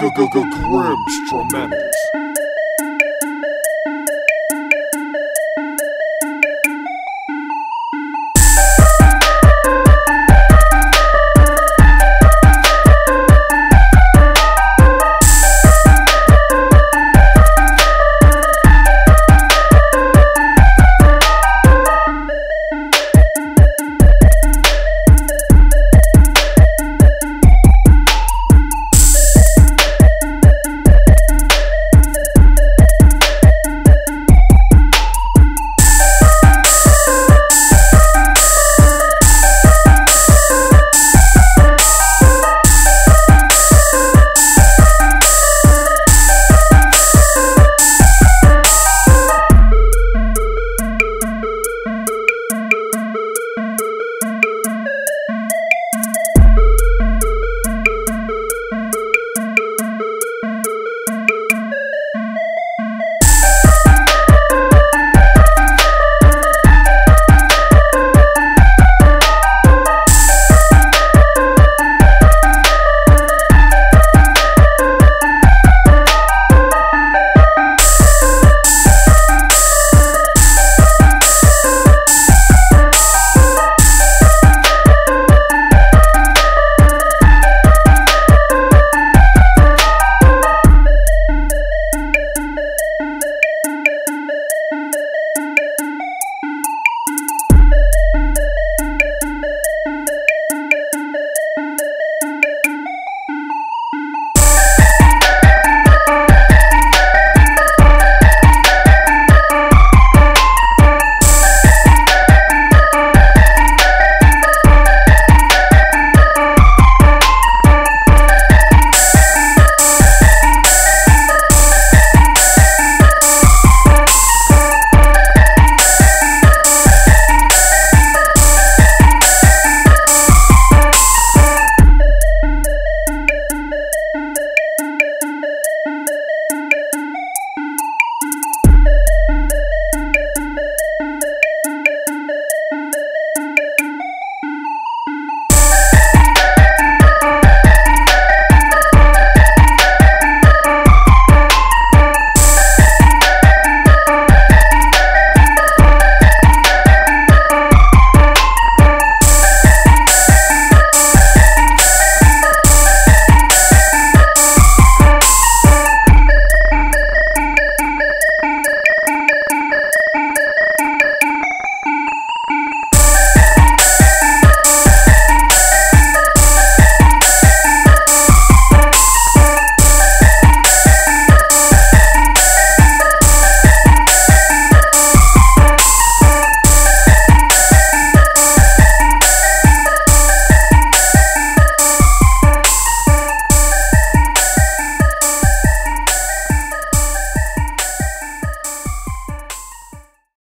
Grimstromatics.